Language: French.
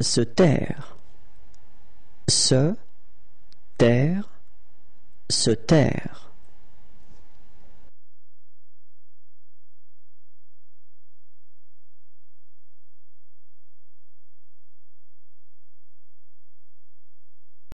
se taire, se taire, se taire.